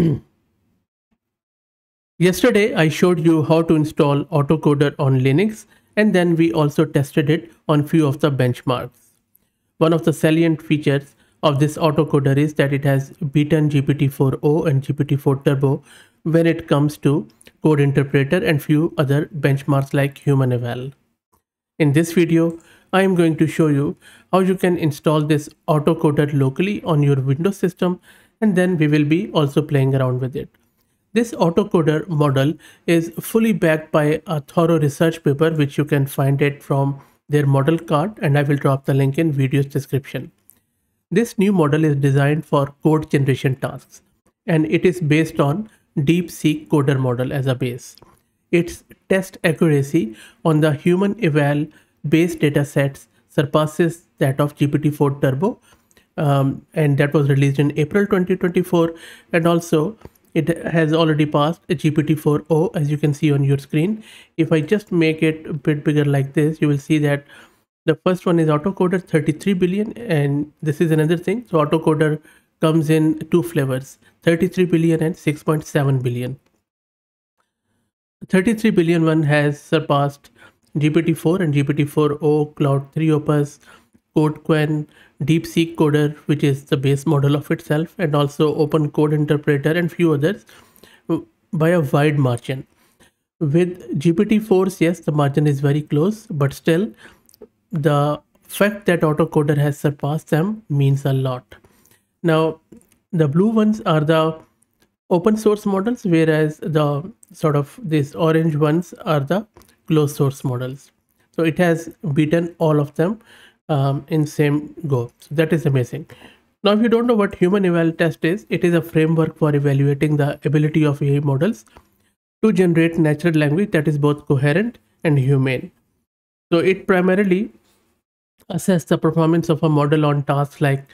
Yesterday, I showed you how to install autocoder on Linux and then we also tested it on few of the benchmarks. One of the salient features of this autocoder is that it has beaten GPT-4o and GPT-4 Turbo when it comes to code interpreter and few other benchmarks like human eval. In this video, I am going to show you how you can install this autocoder locally on your Windows system and then we will be also playing around with it. This autocoder model is fully backed by a thorough research paper which you can find it from their model card and I will drop the link in video's description. This new model is designed for code generation tasks and it is based on DeepSeek coder model as a base. Its test accuracy on the human eval based datasets surpasses that of GPT-4 Turbo um, and that was released in April 2024 and also it has already passed a GPT-4o as you can see on your screen. If I just make it a bit bigger like this, you will see that the first one is autocoder 33 billion and this is another thing. So autocoder comes in two flavors 33 billion and 6.7 billion. 33 billion one has surpassed GPT-4 and GPT-4o, Claude 3 Opus, CodeQwen, DeepSeek Coder, which is the base model of itself, and also Open Code Interpreter and few others by a wide margin. With GPT-4s, yes, the margin is very close, but still the fact that autocoder has surpassed them means a lot. Now, the blue ones are the open source models, whereas the sort of these orange ones are the closed source models. So it has beaten all of them um, in same go. So that is amazing. Now, if you don't know what human eval test is, it is a framework for evaluating the ability of AI models to generate natural language that is both coherent and humane. So it primarily assess the performance of a model on tasks like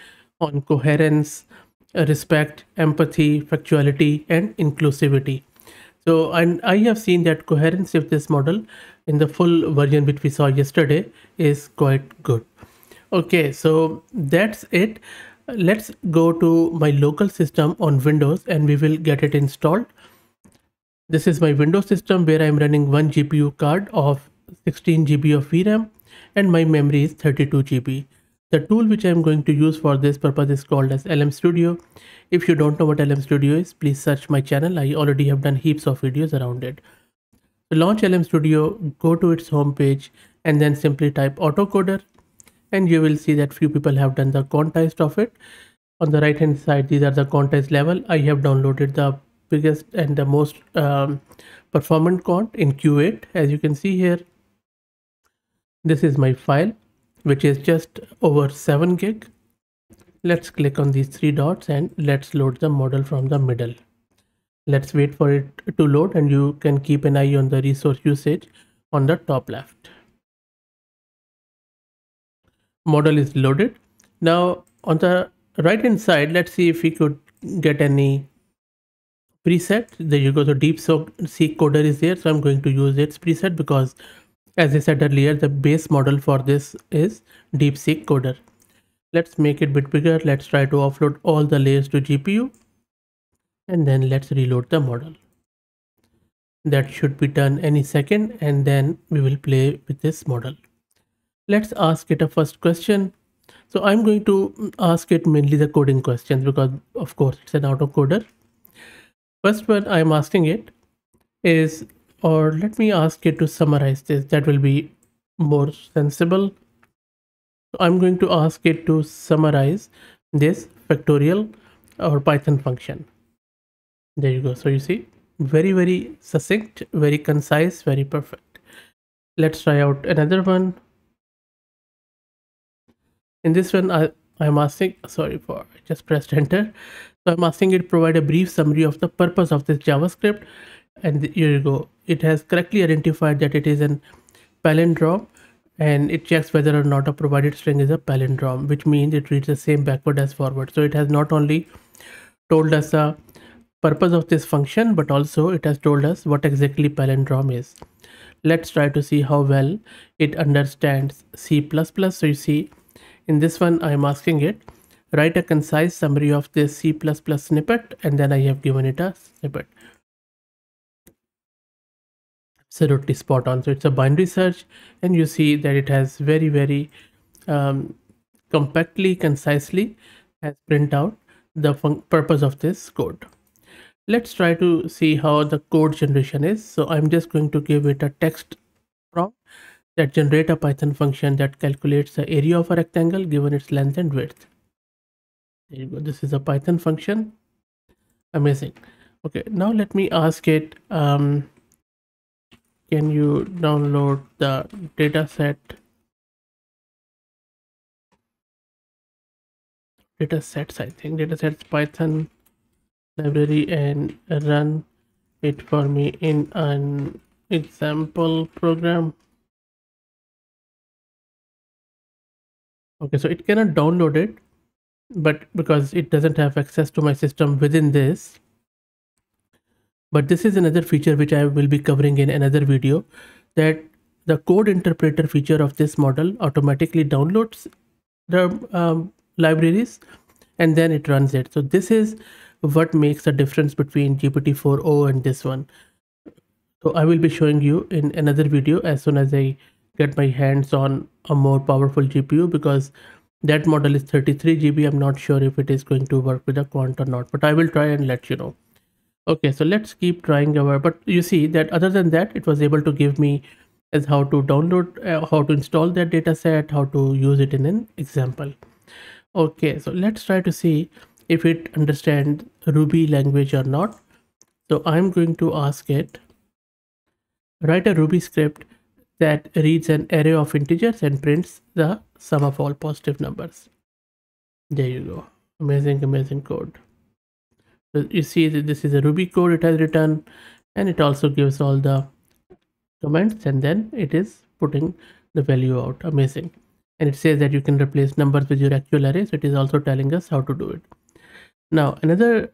on coherence, respect, empathy, factuality, and inclusivity. So and I have seen that coherence of this model in the full version which we saw yesterday is quite good. Okay, so that's it. Let's go to my local system on Windows and we will get it installed. This is my Windows system where I'm running one GPU card of 16 GB of VRAM and my memory is 32 GB. The tool which I'm going to use for this purpose is called as LM Studio. If you don't know what LM Studio is, please search my channel. I already have done heaps of videos around it. Launch LM Studio, go to its homepage and then simply type autocoder and you will see that few people have done the quantized of it. On the right hand side, these are the quantized level. I have downloaded the biggest and the most um, performant quant in Q8 as you can see here. This is my file which is just over 7 gig. Let's click on these three dots and let's load the model from the middle. Let's wait for it to load and you can keep an eye on the resource usage on the top left. Model is loaded. Now on the right hand side, let's see if we could get any preset. There you go. So deep seek coder is there. So I'm going to use its preset because as I said earlier, the base model for this is DeepSeek Coder. Let's make it bit bigger. Let's try to offload all the layers to GPU and then let's reload the model. That should be done any second and then we will play with this model. Let's ask it a first question. So I'm going to ask it mainly the coding questions because of course it's an autocoder. First one I'm asking it is or let me ask it to summarize this that will be more sensible so i'm going to ask it to summarize this factorial or python function there you go. So you see very very succinct very concise very perfect. Let's try out another one. In this one i i'm asking sorry for I just pressed enter. So i'm asking it provide a brief summary of the purpose of this javascript. And here you go. It has correctly identified that it is an palindrome. And it checks whether or not a provided string is a palindrome which means it reads the same backward as forward. So it has not only told us the purpose of this function but also it has told us what exactly palindrome is let's try to see how well it understands c++ so you see in this one i'm asking it write a concise summary of this C++ snippet and then I have given it a snippet. Absolutely spot on. So it's a binary search and you see that it has very, very um, compactly, concisely has print out the purpose of this code. Let's try to see how the code generation is. So I'm just going to give it a text prompt that generate a Python function that calculates the area of a rectangle given its length and width. There you go. This is a Python function. Amazing. Okay, now let me ask it, um, can you download the data set data sets i think data sets python library and run it for me in an example program. Okay so it cannot download it but because it doesn't have access to my system within this. But this is another feature which i will be covering in another video that the code interpreter feature of this model automatically downloads the um, libraries and then it runs it. So this is what makes the difference between gpt-4o and this one so i will be showing you in another video as soon as i get my hands on a more powerful GPU because that model is 33 GB. I'm not sure if it is going to work with a quant or not, but I will try and let you know. Okay, so let's keep trying our, but you see that other than that, it was able to give me as how to download, uh, how to install that data set, how to use it in an example. Okay, so let's try to see if it understands Ruby language or not. So I'm going to ask it, write a Ruby script that reads an array of integers and prints the sum of all positive numbers. There you go. Amazing, amazing code. So you see that this is a Ruby code it has written and it also gives all the comments and then it is putting the value out. Amazing. And it says that you can replace numbers with your actual array. So it is also telling us how to do it. Now another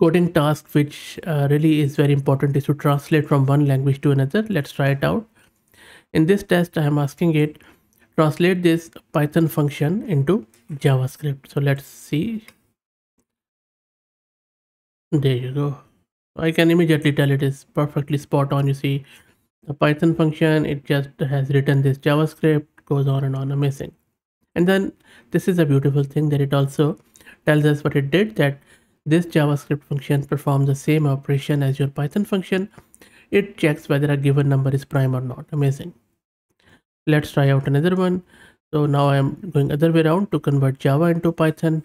coding task which uh, really is very important is to translate from one language to another. Let's try it out. In this test, I am asking it translate this Python function into JavaScript. So let's see. There you go. I can immediately tell it is perfectly spot on. You see the Python function, it just has written this JavaScript, goes on and on, amazing. And then this is a beautiful thing that it also tells us what it did that this JavaScript function performs the same operation as your Python function. It checks whether a given number is prime or not. Amazing. Let's try out another one. So now I'm going other way around to convert Java into Python.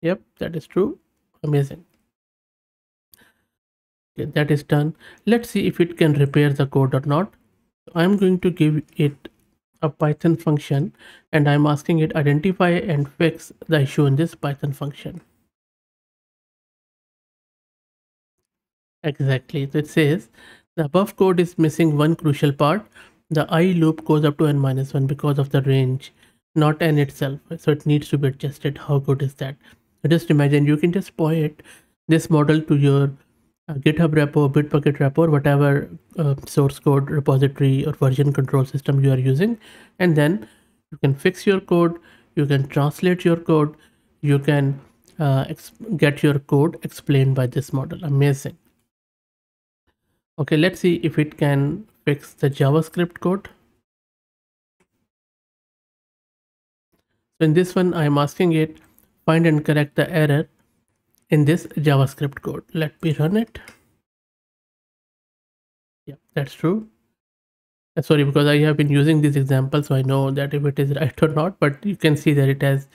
Yep, that is true. Amazing. Okay, that is done. Let's see if it can repair the code or not. I'm going to give it a Python function and I'm asking it identify and fix the issue in this Python function. Exactly. So it says the above code is missing one crucial part. The i loop goes up to n minus 1 because of the range, not n itself. So it needs to be adjusted. How good is that? Just imagine you can just point this model to your GitHub repo, Bitbucket repo, or whatever uh, source code repository or version control system you are using. And then you can fix your code, you can translate your code, you can uh, get your code explained by this model. Amazing. Okay, let's see if it can fix the JavaScript code. So in this one, I'm asking it find and correct the error in this JavaScript code. Let me run it. Yeah, that's true. Uh, sorry, because I have been using this example, so I know that if it is right or not, but you can see that it has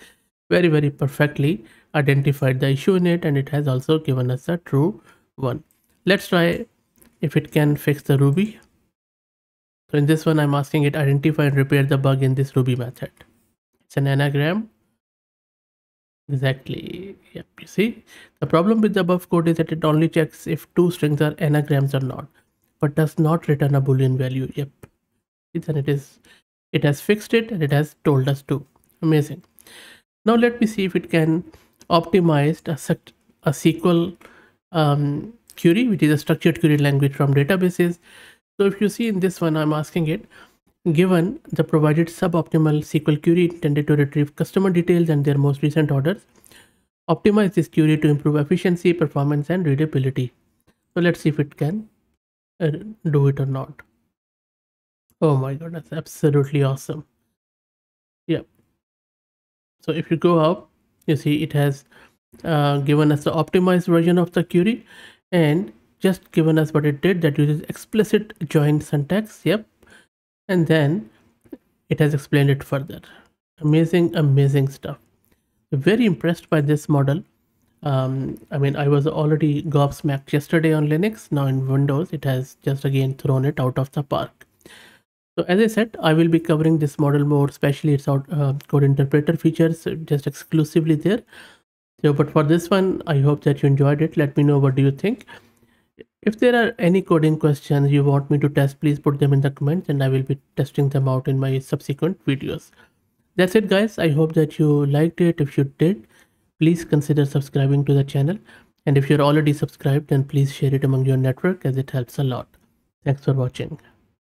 very, very perfectly identified the issue in it and it has also given us a true one. Let's try if it can fix the Ruby. So in this one, I'm asking it identify and repair the bug in this Ruby method. It's an anagram. Exactly. Yep. You see, the problem with the above code is that it only checks if two strings are anagrams or not, but does not return a boolean value. Yep. And it is, it has fixed it and it has told us to. Amazing. Now let me see if it can optimize a, set, a SQL um, query, which is a structured query language from databases. So if you see in this one, I'm asking it, Given the provided suboptimal SQL query intended to retrieve customer details and their most recent orders, optimize this query to improve efficiency, performance, and readability. So let's see if it can uh, do it or not. Oh my god, that's absolutely awesome. Yeah. So if you go up, you see it has uh, given us the optimized version of the query and just given us what it did that uses explicit join syntax. Yep. And then it has explained it further. Amazing, amazing stuff. Very impressed by this model. Um, I mean, I was already gobsmacked yesterday on Linux. Now in Windows, it has just again thrown it out of the park. So as I said, I will be covering this model more, especially its out, uh, code interpreter features just exclusively there. So, but for this one, I hope that you enjoyed it. Let me know what do you think. If there are any coding questions you want me to test, please put them in the comments and I will be testing them out in my subsequent videos. That's it guys. I hope that you liked it. If you did, please consider subscribing to the channel. And if you're already subscribed, then please share it among your network as it helps a lot. Thanks for watching.